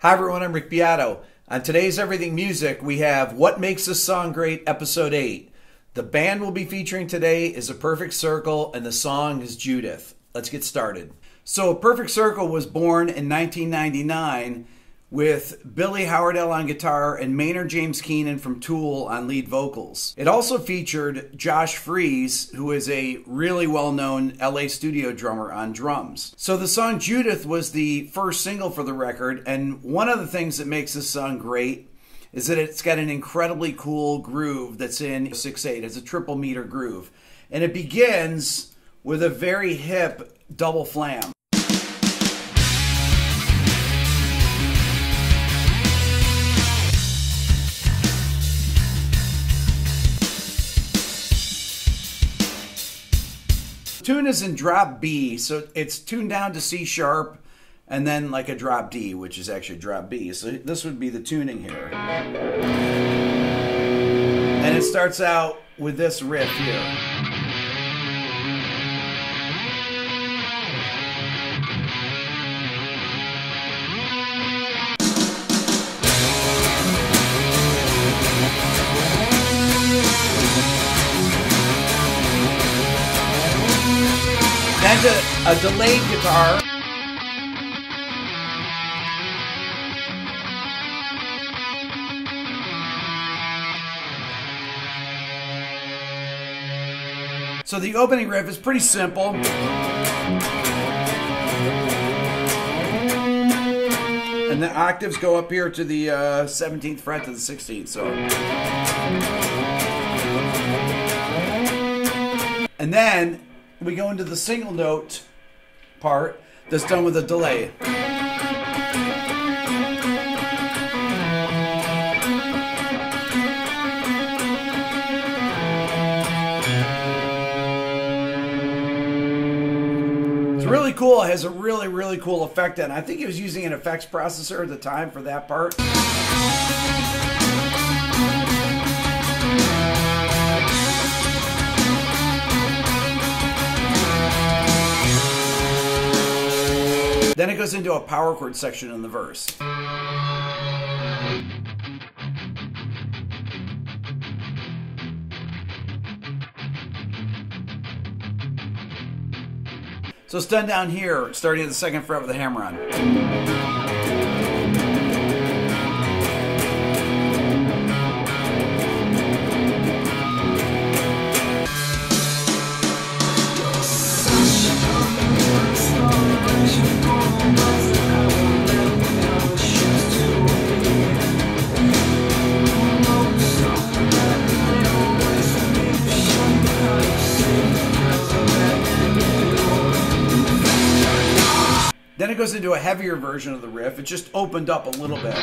Hi, everyone. I'm Rick Beato. On today's Everything Music, we have What Makes a Song Great, Episode 8. The band we'll be featuring today is A Perfect Circle, and the song is Judith. Let's get started. So, A Perfect Circle was born in 1999 with Billy Howerdel on guitar and Maynard James Keenan from Tool on lead vocals. It also featured Josh Freese, who is a really well known LA studio drummer on drums. So the song Judith was the first single for the record, and one of the things that makes this song great is that it's got an incredibly cool groove that's in 6 8. It's a triple meter groove. And it begins with a very hip double flam. Tune is in drop B, so it's tuned down to C sharp and then like a drop D, which is actually drop B. So this would be the tuning here. And it starts out with this riff here. Then a, a delayed guitar. So the opening riff is pretty simple. And the octaves go up here to the uh, 17th fret to the 16th. So. And then we go into the single note part that's done with a delay. It's really cool. It has a really, really cool effect and I think he was using an effects processor at the time for that part. Then it goes into a power chord section in the verse. So it's done down here, starting at the second fret with the hammer on. Goes into a heavier version of the riff. It just opened up a little bit.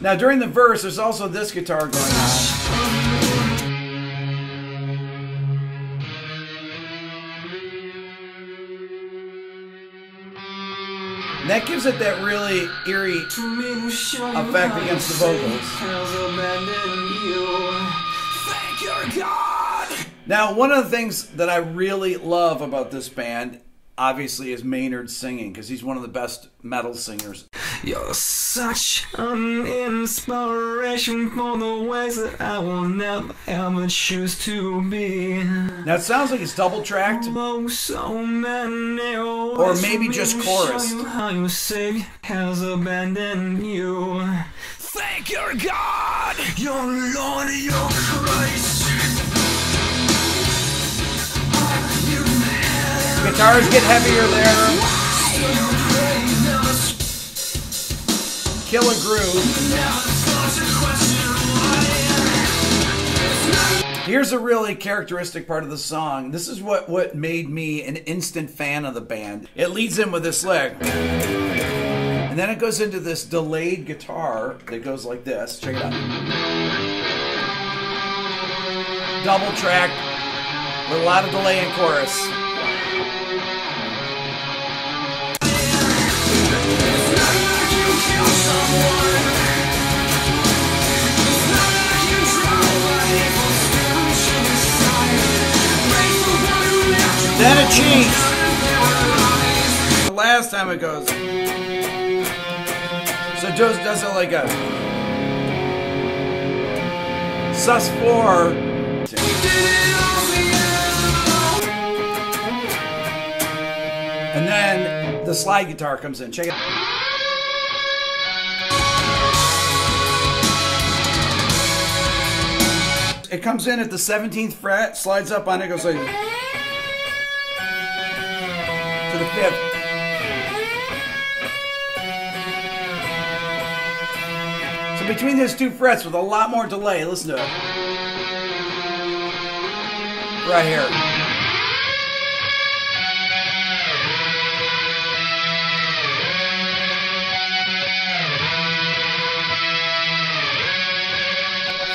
Now, during the verse, there's also this guitar going on. That gives it that really eerie effect against the vocals. Now, one of the things that I really love about this band, obviously, is Maynard singing because he's one of the best metal singers. You're such an inspiration for the ways that I will never ever choose to be. Now, it sounds like it's double tracked. Oh, so many Or maybe just chorus. How you say has abandoned you. Thank your God, your Lord, your Christ. Guitars get heavier there. Kill a groove. Here's a really characteristic part of the song. This is what, what made me an instant fan of the band. It leads in with this lick. And then it goes into this delayed guitar that goes like this. Check it out. Double track with a lot of delay in chorus. Change. last time it goes. So Joe does it like a sus four. And then the slide guitar comes in. Check it out. It comes in at the 17th fret, slides up on it, goes like the fifth. So between those two frets with a lot more delay, listen to it. Right here.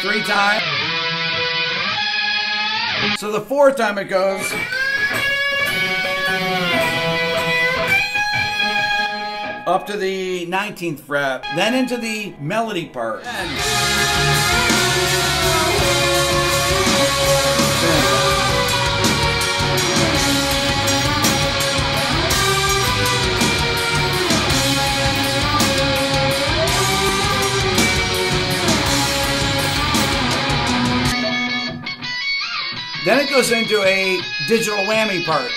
Three times. So the fourth time it goes. Up to the 19th fret, then into the melody part. Then it goes into a digital whammy part,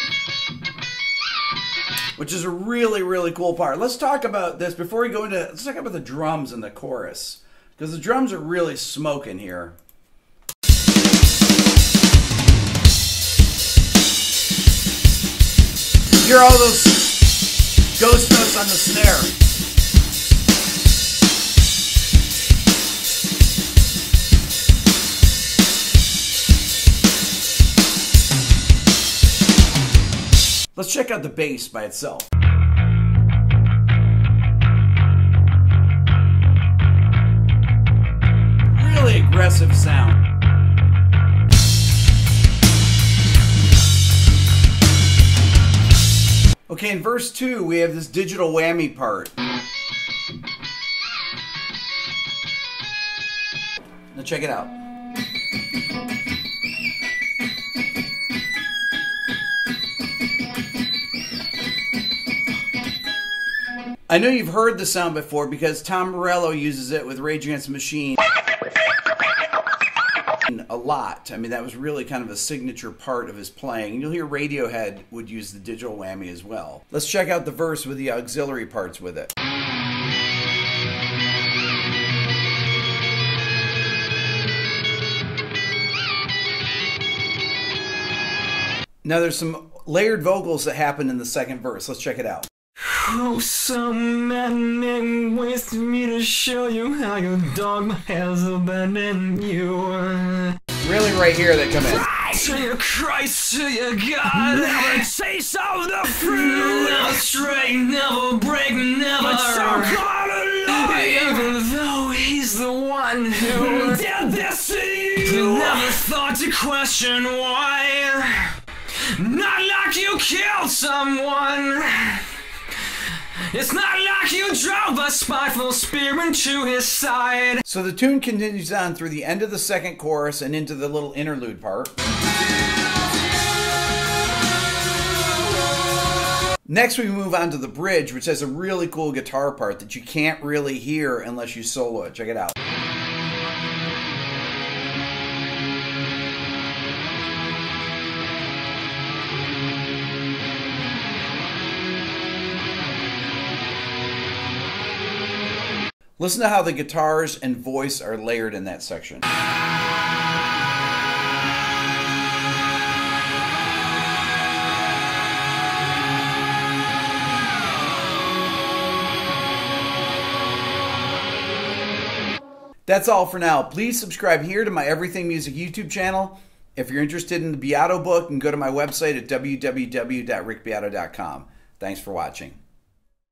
which is a really, really cool part. Let's talk about this before we go into. Let's talk about the drums and the chorus because the drums are really smoking here. You hear all those ghost notes on the snare. Let's check out the bass by itself. Really aggressive sound. Okay, in verse 2, we have this digital whammy part. Now check it out. I know you've heard the sound before because Tom Morello uses it with Rage Against the Machine a lot. I mean, that was really kind of a signature part of his playing. You'll hear Radiohead would use the digital whammy as well. Let's check out the verse with the auxiliary parts with it. Now, there's some layered vocals that happen in the second verse. Let's check it out. Oh, some many ways to me to show you how your dogma has abandoned you. Really, right here, they come in. To your Christ, to your God, never taste of the fruit. Never stray, never break, never But so caught Even though he's the one who did this to you, never thought to question why. Not like you killed someone. It's not like you drove a spiteful spear into his side. So the tune continues on through the end of the second chorus and into the little interlude part. Next, we move on to the bridge, which has a really cool guitar part that you can't really hear unless you solo it. Check it out. Listen to how the guitars and voice are layered in that section. That's all for now. Please subscribe here to my Everything Music YouTube channel. If you're interested in the Beato book, and go to my website at www.rickbeato.com. Thanks for watching.